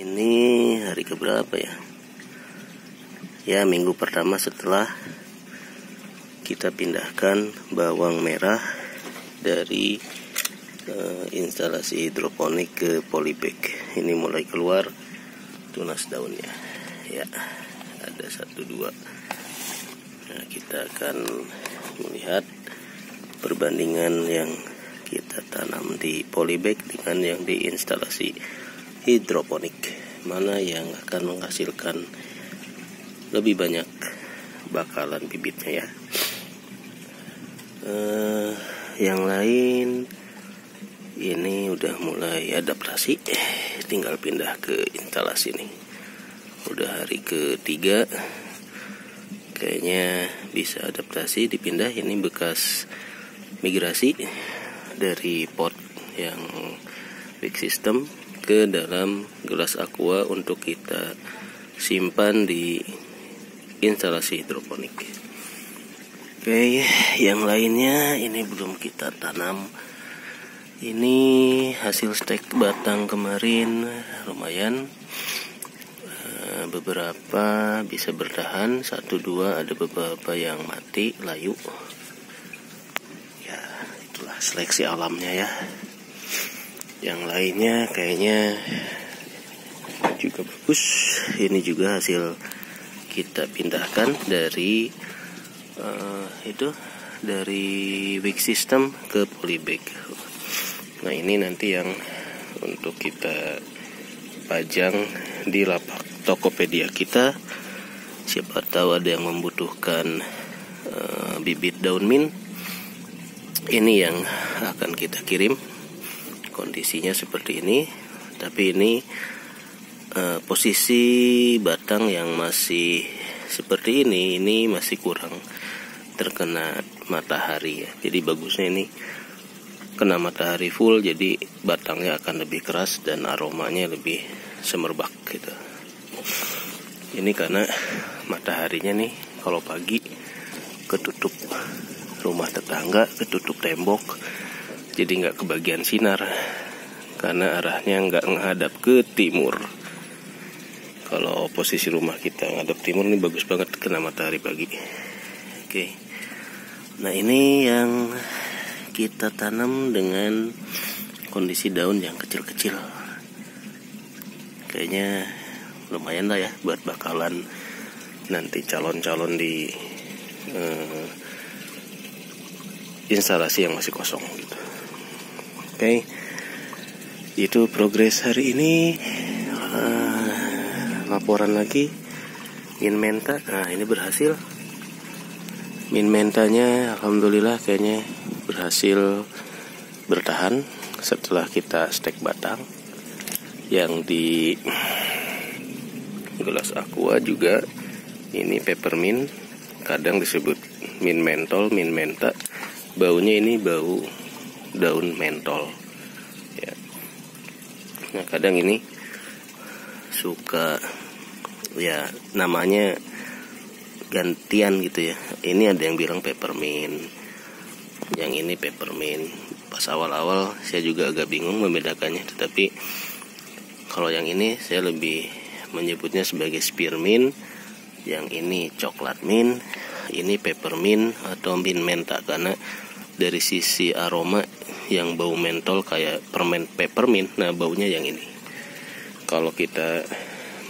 Ini hari keberapa ya? Ya minggu pertama setelah kita pindahkan bawang merah dari uh, instalasi hidroponik ke polybag. Ini mulai keluar tunas daunnya. Ya ada satu dua. Nah, kita akan melihat perbandingan yang kita tanam di polybag dengan yang di instalasi hidroponik mana yang akan menghasilkan lebih banyak bakalan bibitnya ya. Uh, yang lain ini udah mulai adaptasi tinggal pindah ke instalasi nih. Udah hari ketiga kayaknya bisa adaptasi dipindah. Ini bekas migrasi dari pot yang big system ke dalam gelas aqua untuk kita simpan di instalasi hidroponik. Oke, yang lainnya ini belum kita tanam. Ini hasil stek batang kemarin lumayan. Eh, beberapa bisa bertahan, satu dua ada beberapa yang mati layu. Ya, itulah seleksi alamnya ya yang lainnya kayaknya juga bagus. Ini juga hasil kita pindahkan dari uh, itu dari week system ke polybag. Nah ini nanti yang untuk kita pajang di lapak Tokopedia kita. Siapa tahu ada yang membutuhkan uh, bibit daun mint ini yang akan kita kirim kondisinya seperti ini tapi ini uh, posisi batang yang masih seperti ini ini masih kurang terkena matahari ya. Jadi bagusnya ini kena matahari full jadi batangnya akan lebih keras dan aromanya lebih semerbak gitu. Ini karena mataharinya nih kalau pagi ketutup rumah tetangga ketutup tembok jadi nggak kebagian sinar karena arahnya nggak menghadap ke timur. Kalau posisi rumah kita ngadap timur ini bagus banget kena matahari pagi. Oke. Nah ini yang kita tanam dengan kondisi daun yang kecil-kecil. Kayaknya lumayan lah ya buat bakalan nanti calon-calon di uh, instalasi yang masih kosong gitu okay. itu progres hari ini. Uh, laporan lagi. Min menta. Nah ini berhasil. Min mentanya alhamdulillah kayaknya berhasil bertahan setelah kita stek batang. Yang di gelas aqua juga. Ini peppermint kadang disebut min mentol min menta. Baunya ini bau daun mentol. Ya. Nah kadang ini suka ya namanya gantian gitu ya. Ini ada yang bilang peppermint yang ini peppermint. Pas awal-awal saya juga agak bingung membedakannya tetapi kalau yang ini saya lebih menyebutnya sebagai spearmint yang ini coklat mint ini peppermint atau mint menta karena dari sisi aroma yang bau mentol kayak permen peppermint nah baunya yang ini. Kalau kita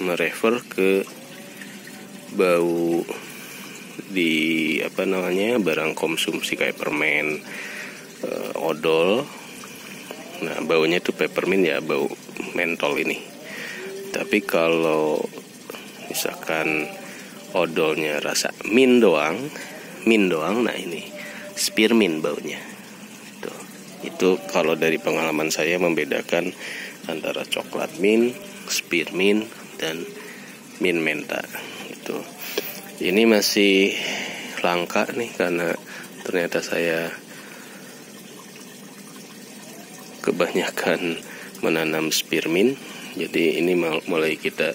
merefer ke bau di apa namanya barang konsumsi kayak permen uh, odol nah baunya itu peppermint ya bau mentol ini. Tapi kalau misalkan odolnya rasa min doang min doang nah ini spearmint baunya. Itu kalau dari pengalaman saya membedakan antara coklat mint, spearmint dan mint menta. Itu. Ini masih langka nih karena ternyata saya kebanyakan menanam spearmint. Jadi ini mulai kita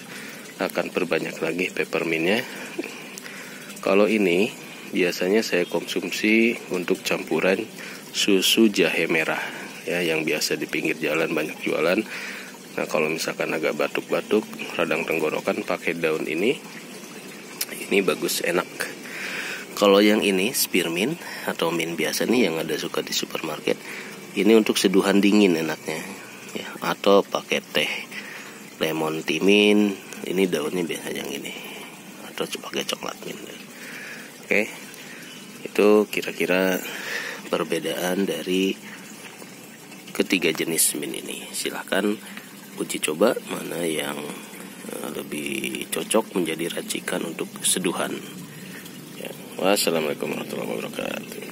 akan perbanyak lagi peppermintnya. Kalau ini biasanya saya konsumsi untuk campuran susu jahe merah ya yang biasa di pinggir jalan banyak jualan Nah kalau misalkan agak batuk-batuk, radang tenggorokan pakai daun ini, ini bagus enak. Kalau yang ini spearmint atau mint biasa nih yang ada suka di supermarket, ini untuk seduhan dingin enaknya, ya. Atau pakai teh lemon timin, ini daunnya biasa yang ini, atau pakai coklat mint. Oke, itu kira-kira perbedaan dari ketiga jenis mint ini. Silahkan uji coba mana yang eh, lebih cocok menjadi racikan untuk seduhan. Ya. Wassalamualaikum warahmatullahi wabarakatuh.